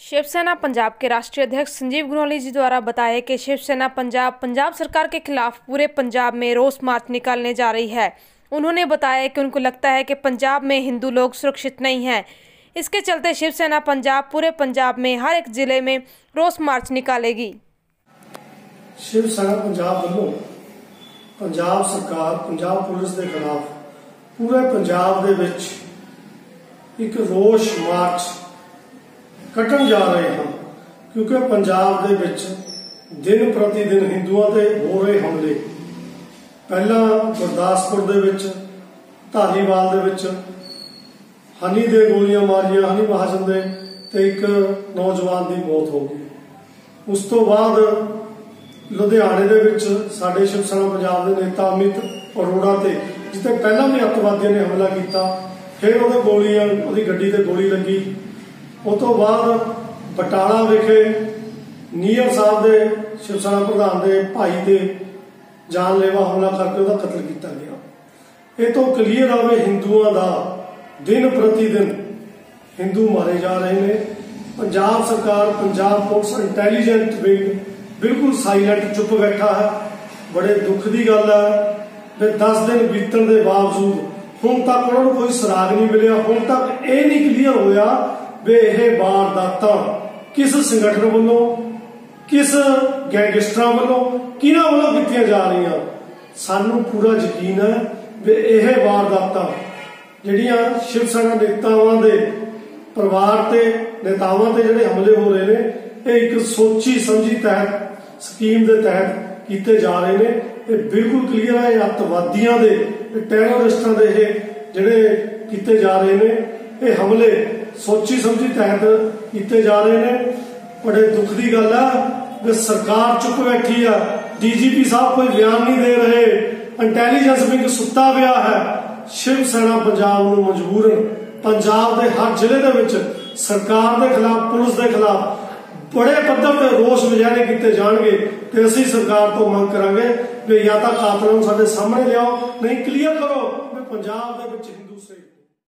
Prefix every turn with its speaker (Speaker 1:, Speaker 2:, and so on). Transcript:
Speaker 1: शिवसेना पंजाब के राष्ट्रीय अध्यक्ष संजीव गुनौली जी द्वारा बताया कि शिवसेना पंजाब पंजाब सरकार के खिलाफ पूरे पंजाब में रोस मार्च निकालने जा रही है। उन्होंने बताया कि उनको लगता है कि पंजाब में हिंदू लोग सुरक्षित नहीं हैं। इसके चलते शिवसेना पंजाब, पूरे पंजाब में हर एक ज़िले में रोस मार्च निकालेगी।
Speaker 2: शिवसेना पंजाब वालों पंजाब सरकार, पंजाब पुलिस के खिलाफ पूरे पंजाब के रोष मार्च ਇੱਕ ਕੱਢਣ ਜਾ ਰਹੇ ਹਾਂ, ਕਿਉਂਕਿ ਪੰਜਾਬ ਦੇ ਵਿੱਚ ਦਿਨ ਪ੍ਰਤੀ ਦਿਨ ਹਿੰਦੂਆਂ ਤੇ ਹੋ ਰਹੇ ਹਮਲੇ। ਪਹਿਲਾਂ ਗੁਰਦਾਸਪੁਰ ਦੇ ਵਿੱਚ, ਧਾਲੀਵਾਲ ਦੇ ਵਿੱਚ, ਹਨੀ ਦੇ ਗੋਲੀਆਂ ਮਾਰੀਆਂ, ਹਨੀ ਮਹਾਜਨ ਦੇ, ਤੇ ਇੱਕ ਨੌਜਵਾਨ ਦੀ ਮੌਤ ਹੋ ਗਈ। ਉਸ ਤੋਂ ਬਾਅਦ ਲੁਧਿਆਣੇ ਦੇ ਵਿੱਚ ਸਾਡੇ ਸ਼ਿਵ ਸੈਨਾ ਪੰਜਾਬ ਦੇ ਨੇਤਾ ਅਮਿਤ ਅਰੋੜਾ ਤੇ, ਜਿੱਥੇ ਪਹਿਲਾਂ ਵੀ ਅੱਤਵਾਦੀਆਂ ਨੇ ਹਮਲਾ ਕੀਤਾ, ਫਿਰ ਉਹਦੇ ਗੋਲੀਆਂ, ਉਹਦੀ ਗੱਡੀ ਤੇ ਗੋਲੀ ਲੱਗੀ। ਉਸ ਤੋਂ ਬਾਅਦ ਬਟਾਲਾ ਵਿਖੇ ਨੀਅਰ ਸਾਹਿਬ ਦੇ ਸ਼ਿਵ ਸੈਨਾ ਪ੍ਰਧਾਨ ਦੇ ਭਾਈ ਦੇ ਜਾਨਲੇਵਾ ਹਮਲਾ ਕਰਕੇ ਉਹਦਾ ਕਤਲ ਕੀਤਾ ਗਿਆ। ਇਹ ਤੋਂ ਕਲੀਅਰ ਆਵੇ ਹਿੰਦੂਆਂ ਦਾ ਦਿਨ ਪ੍ਰਤੀ ਦਿਨ ਹਿੰਦੂ ਮਾਰੇ ਜਾ ਰਹੇ ਨੇ। ਪੰਜਾਬ ਸਰਕਾਰ, ਪੰਜਾਬ ਪੁਲਿਸ ਇੰਟੈਲੀਜੈਂਟ ਵਿੰਗ ਬਿਲਕੁਲ ਸਾਇਲੈਂਟ ਚੁੱਪ ਬੈਠਾ ਹੈ। ਬੜੇ ਦੁੱਖ ਦੀ ਗੱਲ ਹੈ ਕਿ 10 ਦਿਨ ਬੀਤਣ ਦੇ ਬਾਵਜੂਦ ਹੁਣ ਤੱਕ ਉਹਨਾਂ ਨੂੰ ਕੋਈ ਸੁਰਾਗ ਨਹੀਂ ਮਿਲਿਆ, ਹੁਣ ਤੱਕ ਇਹ ਨਹੀਂ ਕਲੀਅਰ ਹੋਇਆ ਵੀ ਇਹ ਵਾਰਦਾਤਾਂ, ਕਿਸ ਸੰਗਠਨ ਵੱਲੋਂ, ਕਿਸ ਗੈਂਗਸਟਰਾਂ ਵੱਲੋਂ, ਕਿਹਨਾਂ ਵੱਲੋਂ ਕੀਤੀਆਂ ਜਾ ਰਹੀਆਂ? ਸਾਨੂੰ ਪੂਰਾ ਯਕੀਨ ਹੈ ਵੀ ਇਹ ਵਾਰਦਾਤਾਂ ਜਿਹੜੀਆਂ ਸ਼ਿਵ ਸੈਨਾ ਨੇਤਾਵਾਂ ਦੇ ਪਰਿਵਾਰ ਤੇ, ਨੇਤਾਵਾਂ ਤੇ ਜਿਹੜੇ ਹਮਲੇ ਹੋ ਰਹੇ ਨੇ, ਇਹ ਇੱਕ ਸੋਚੀ ਸਮਝੀ ਤਹਿਤ, ਸਕੀਮ ਦੇ ਤਹਿਤ ਕੀਤੇ ਜਾ ਰਹੇ ਨੇ। ਇਹ ਬਿਲਕੁਲ ਕਲੀਅਰ ਹੈ, ਇਹ ਅੱਤਵਾਦੀਆਂ ਦੇ, ਇਹ ਟੈਰਰਿਸਟਾਂ ਦੇ ਇਹ ਜਿਹੜੇ ਕੀਤੇ ਜਾ ਰਹੇ ਨੇ, ਇਹ ਹਮਲੇ ਸੋਚੀ ਸਮਝੀ ਤਹਿਤ ਕੀਤੇ ਜਾ ਰਹੇ ਨੇ। ਬੜੇ ਦੁੱਖ ਦੀ ਗੱਲ ਹੈ ਕਿ ਸਰਕਾਰ ਚੁੱਪ ਬੈਠੀ ਆ। ਡੀਜੀਪੀ ਸਾਹਿਬ ਕੋਈ ਬਿਆਨ ਨਹੀਂ ਦੇ ਰਹੇ। ਇੰਟੈਲੀਜੈਂਸ ਵਿੰਗ ਸੁੱਤਾ ਪਿਆ ਹੈ। ਸ਼ਿਵ ਸੈਨਾ ਪੰਜਾਬ ਨੂੰ ਮਜਬੂਰਨ ਪੰਜਾਬ ਦੇ ਹਰ ਜ਼ਿਲ੍ਹੇ ਦੇ ਵਿੱਚ ਸਰਕਾਰ ਦੇ ਖਿਲਾਫ, ਪੁਲਿਸ ਦੇ ਖਿਲਾਫ ਬੜੇ ਪੱਧਰ ਤੇ ਰੋਸ ਮੁਜ਼ਾਹਰੇ ਕੀਤੇ ਜਾਣਗੇ ਤੇ ਅਸੀਂ ਸਰਕਾਰ ਤੋਂ ਮੰਗ ਕਰਾਂਗੇ ਕਿ ਜਾਂ ਤਾਂ ਕਾਤਲਾਂ ਨੂੰ ਸਾਡੇ ਸਾਹਮਣੇ ਲਿਆਓ, ਨਹੀਂ ਕਲੀਅਰ ਕਰੋ ਕਿ ਪੰਜਾਬ ਦੇ ਵਿੱਚ ਹਿੰਦੂ ਸੇ